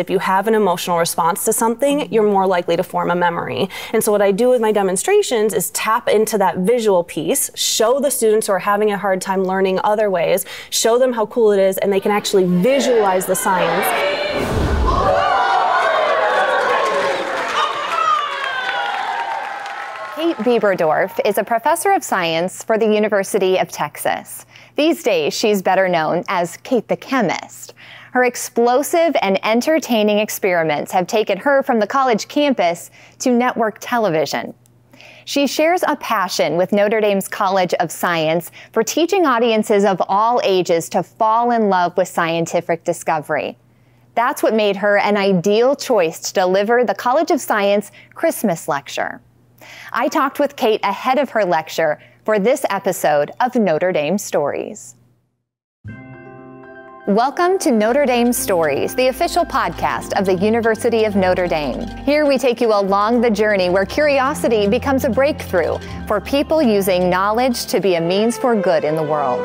If you have an emotional response to something, you're more likely to form a memory. And so what I do with my demonstrations is tap into that visual piece, show the students who are having a hard time learning other ways, show them how cool it is, and they can actually visualize the science. Kate Biberdorf is a professor of science for the University of Texas. These days, she's better known as Kate the Chemist. Her explosive and entertaining experiments have taken her from the college campus to network television. She shares a passion with Notre Dame's College of Science for teaching audiences of all ages to fall in love with scientific discovery. That's what made her an ideal choice to deliver the College of Science Christmas lecture. I talked with Kate ahead of her lecture for this episode of Notre Dame Stories. Welcome to Notre Dame Stories, the official podcast of the University of Notre Dame. Here we take you along the journey where curiosity becomes a breakthrough for people using knowledge to be a means for good in the world.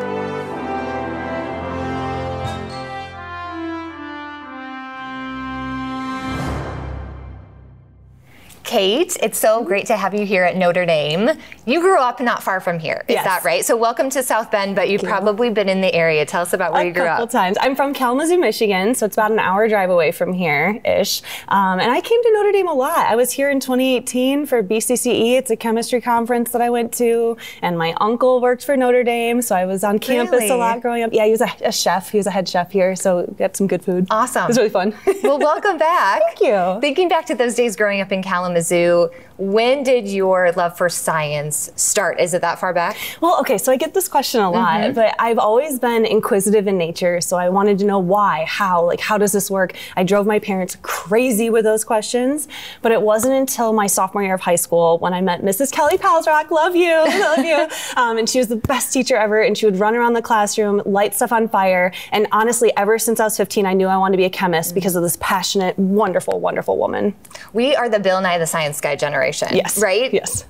Kate, it's so great to have you here at Notre Dame. You grew up not far from here, is Yes. that right? So welcome to South Bend, but you've probably been in the area. Tell us about where a you grew couple up. times. I'm from Kalamazoo, Michigan, so it's about an hour drive away from here ish. Um, and I came to Notre Dame a lot. I was here in 2018 for BCCE. It's a chemistry conference that I went to, and my uncle worked for Notre Dame, so I was on campus Really? a lot growing up. Yeah, he was a, a chef. He was a head chef here, so got some good food. Awesome. It was really fun. Well, welcome back. Thank you. Thinking back to those days growing up in Kalamazoo, Zoo when did your love for science start? Is it that far back? Well, okay, so I get this question a lot, Mm-hmm. but I've always been inquisitive in nature, so I wanted to know why, how, like how does this work? I drove my parents crazy with those questions, but it wasn't until my sophomore year of high school when I met Mrs. Kelly Palsrock, love you, love you, um, and she was the best teacher ever, and she would run around the classroom, light stuff on fire, and honestly, ever since I was 15, I knew I wanted to be a chemist because of this passionate, wonderful, wonderful woman. We are the Bill Nye the Science Guy generation. Yes. Right? Yes.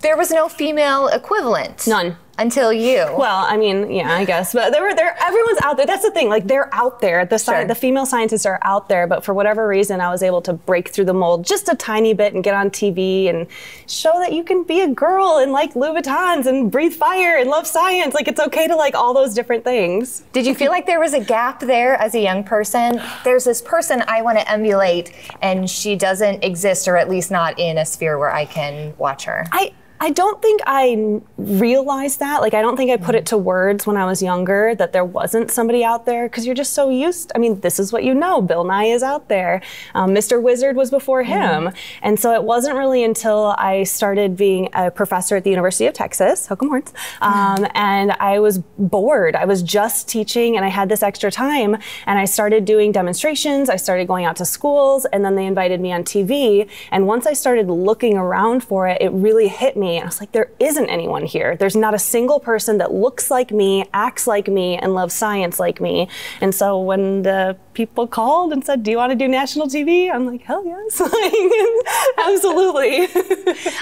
There was no female equivalent. None. Until you. Well, I mean, yeah, I guess, but there were there. Everyone's out there. That's the thing. Like they're out there. The sci- Sure. the female scientists are out there, but for whatever reason, I was able to break through the mold just a tiny bit and get on TV and show that you can be a girl and like Louis Louboutins and breathe fire and love science. Like it's okay to like all those different things. Did you feel like there was a gap there as a young person? There's this person I want to emulate, and she doesn't exist, or at least not in a sphere where I can watch her. I I don't think I realized that. Like, I don't think I put it to words when I was younger that there wasn't somebody out there because you're just so used. I mean, this is what you know. Bill Nye is out there. Um, Mr. Wizard was before him. And so it wasn't really until I started being a professor at the University of Texas, Hook'em Horns, um, and I was bored. I was just teaching and I had this extra time and I started doing demonstrations. I started going out to schools and then they invited me on TV. And once I started looking around for it, it really hit me. I was like, there isn't anyone here. There's not a single person that looks like me, acts like me, and loves science like me. And so when the people called and said, Do you want to do national TV? I'm like, Hell yes. Absolutely.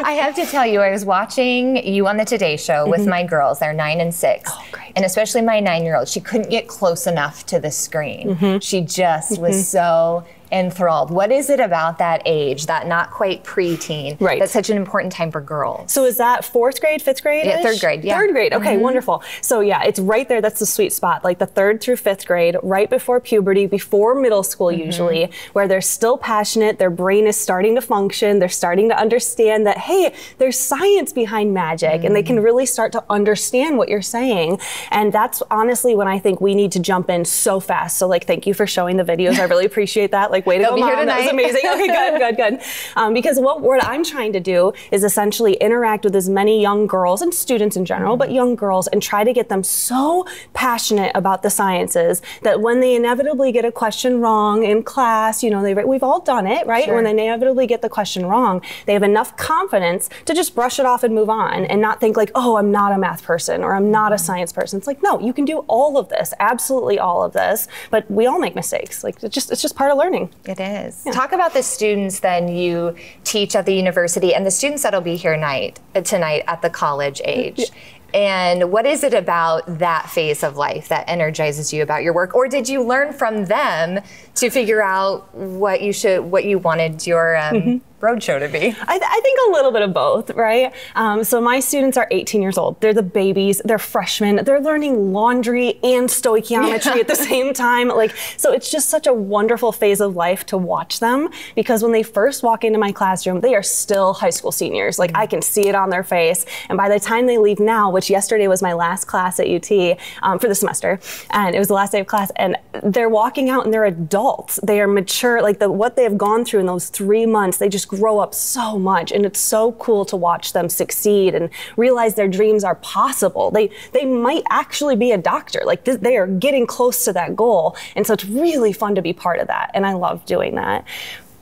I have to tell you, I was watching you on the Today Show with my girls. They're nine and six. Mm-hmm. Oh, great. And especially my nine year old, she couldn't get close enough to the screen. Mm-hmm. She just was so enthralled. What is it about that age, that not quite preteen, Right. that's such an important time for girls? So is that fourth grade, fifth grade? Yeah, third grade, yeah. Third grade. Okay, mm-hmm. wonderful. So yeah, it's right there. That's the sweet spot, like the third through fifth grade, right before puberty, before middle school, mm-hmm. usually, where they're still passionate. Their brain is starting to function. They're starting to understand that hey, there's science behind magic, and they can mm. really start to understand what you're saying. And that's honestly when I think we need to jump in so fast. So like, thank you for showing the videos. I really appreciate that. Like, way to They'll go, be here mom. That was amazing. Okay, good, good, good. Um, because what, what I'm trying to do is essentially interact with as many young girls and students in general, but young girls, and try to get them so passionate about the sciences that when they inevitably get a question wrong in class, you know, they, we've all done it, right? Sure. When they inevitably get the question wrong, they have enough confidence to just brush it off and move on and not think like, oh, I'm not a math person or I'm not a science person. It's like, no, you can do all of this, absolutely all of this, but we all make mistakes. Like, it's just, it's just part of learning. It is. Talk about the students then you teach at the university and the students that'll be here night uh, tonight at the college age. And what is it about that phase of life that energizes you about your work? Or did you learn from them to figure out what you should, what you wanted your um, mm-hmm roadshow to be? I, th- I, think a little bit of both, right? Um, so my students are 18 years old. They're the babies. They're freshmen. They're learning laundry and stoichiometry at the same time. Like, so it's just such a wonderful phase of life to watch them because when they first walk into my classroom, they are still high school seniors. Like, mm-hmm. I can see it on their face. And by the time they leave now, which yesterday was my last class at UT um, for the semester, and it was the last day of class, and they're walking out and they're adults. They are mature. Like the what they have gone through in those three months, they just grow up so much and it's so cool to watch them succeed and realize their dreams are possible. They they might actually be a doctor. Like th- they are getting close to that goal. And so it's really fun to be part of that and I love doing that.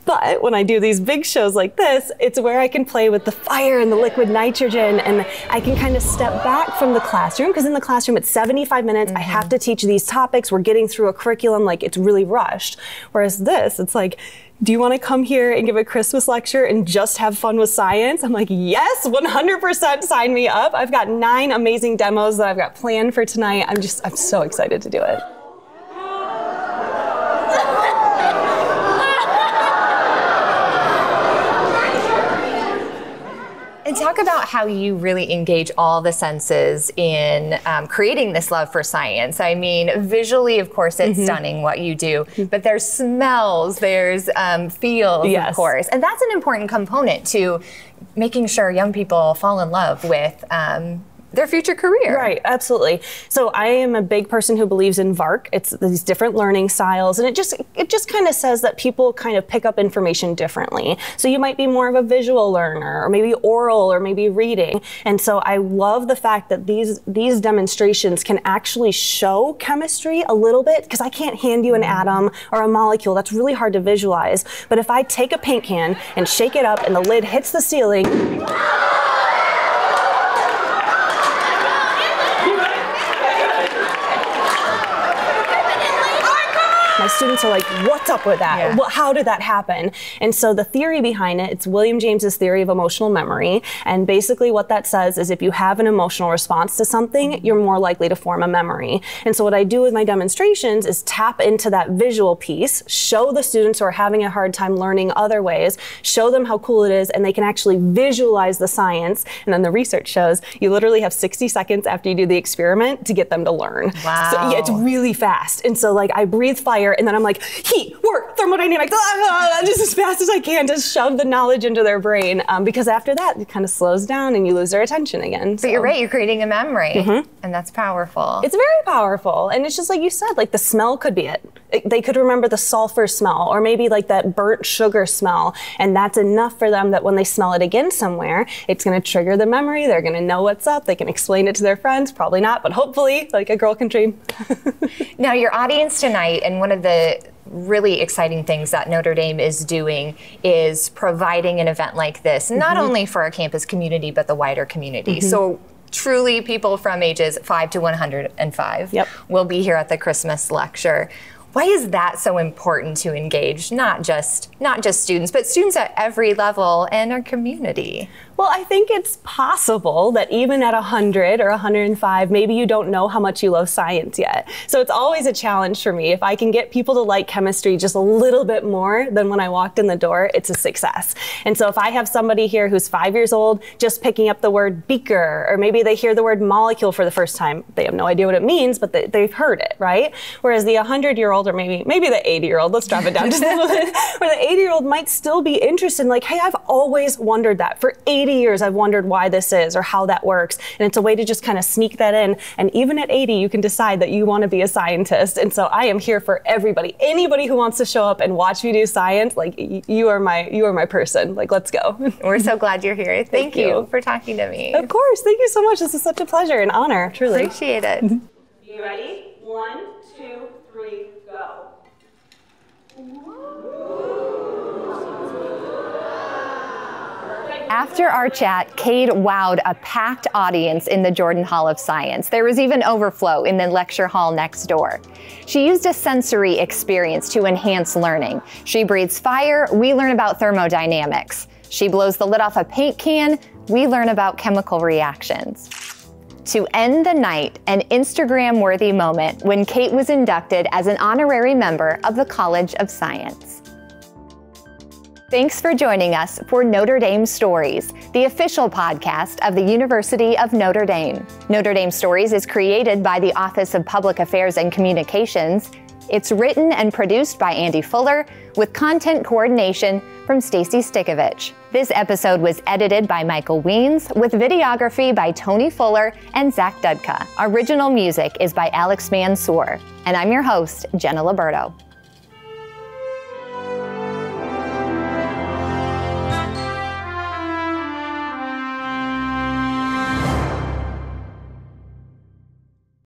But when I do these big shows like this, it's where I can play with the fire and the liquid nitrogen and I can kind of step back from the classroom because in the classroom it's 75 minutes. Mm-hmm. I have to teach these topics. We're getting through a curriculum like it's really rushed. Whereas this, it's like do you want to come here and give a Christmas lecture and just have fun with science? I'm like, yes, 100% sign me up. I've got nine amazing demos that I've got planned for tonight. I'm just, I'm so excited to do it. And talk about how you really engage all the senses in um, creating this love for science. I mean, visually, of course, it's mm-hmm. stunning what you do, but there's smells, there's um, feels, yes. of course. And that's an important component to making sure young people fall in love with um, their future career. Right, absolutely. So I am a big person who believes in VARK. It's these different learning styles, and it just it just kind of says that people kind of pick up information differently. So you might be more of a visual learner, or maybe oral, or maybe reading. And so I love the fact that these these demonstrations can actually show chemistry a little bit because I can't hand you an mm-hmm. atom or a molecule. That's really hard to visualize. But if I take a paint can and shake it up, and the lid hits the ceiling. Students are like, what's up with that? Yeah. How did that happen? And so the theory behind it, it's William James's theory of emotional memory. And basically what that says is if you have an emotional response to something, you're more likely to form a memory. And so what I do with my demonstrations is tap into that visual piece, show the students who are having a hard time learning other ways, show them how cool it is, and they can actually visualize the science. And then the research shows you literally have 60 seconds after you do the experiment to get them to learn. Wow. So yeah, it's really fast. And so like I breathe fire and then I'm like, heat, work, thermodynamics, ah, just as fast as I can to shove the knowledge into their brain. Um, because after that, it kind of slows down and you lose their attention again. So. But you're right, you're creating a memory, mm-hmm. and that's powerful. It's very powerful. And it's just like you said, like the smell could be it. it. They could remember the sulfur smell or maybe like that burnt sugar smell. And that's enough for them that when they smell it again somewhere, it's going to trigger the memory. They're going to know what's up. They can explain it to their friends. Probably not, but hopefully, like a girl can dream. now, your audience tonight, and one of the really exciting things that Notre Dame is doing is providing an event like this, not mm-hmm. only for our campus community, but the wider community. Mm-hmm. So truly people from ages 5 to 105 yep. will be here at the Christmas lecture. Why is that so important to engage not just not just students, but students at every level and our community? Well, I think it's possible that even at 100 or 105, maybe you don't know how much you love science yet. So it's always a challenge for me. If I can get people to like chemistry just a little bit more than when I walked in the door, it's a success. And so if I have somebody here who's five years old just picking up the word beaker, or maybe they hear the word molecule for the first time, they have no idea what it means, but they, have heard it, right? Whereas the 100 year old, or maybe maybe the 80 year old, let's drop it down just a little bit, where the 80 year old might still be interested in like, hey, I've always wondered that for 80 80 years, I've wondered why this is or how that works. And it's a way to just kind of sneak that in. And even at 80, you can decide that you want to be a scientist. And so I am here for everybody. Anybody who wants to show up and watch me do science, like you are my you are my person. Like let's go. We're so glad you're here. Thank, Thank you. you for talking to me. Of course. Thank you so much. This is such a pleasure and honor. Truly. Appreciate it. you ready? One, two, three, go. After our chat, Kate wowed a packed audience in the Jordan Hall of Science. There was even overflow in the lecture hall next door. She used a sensory experience to enhance learning. She breathes fire, we learn about thermodynamics. She blows the lid off a paint can, we learn about chemical reactions. to end the night, an Instagram worthy moment when Kate was inducted as an honorary member of the College of Science. Thanks for joining us for Notre Dame Stories, the official podcast of the University of Notre Dame. Notre Dame Stories is created by the Office of Public Affairs and Communications. It's written and produced by Andy Fuller with content coordination from Staci Stickovich. This episode was edited by Michael Wiens with videography by Tony Fuller and Zach Dudka. Original music is by Alex Mansour. And I'm your host, Jenna Liberto.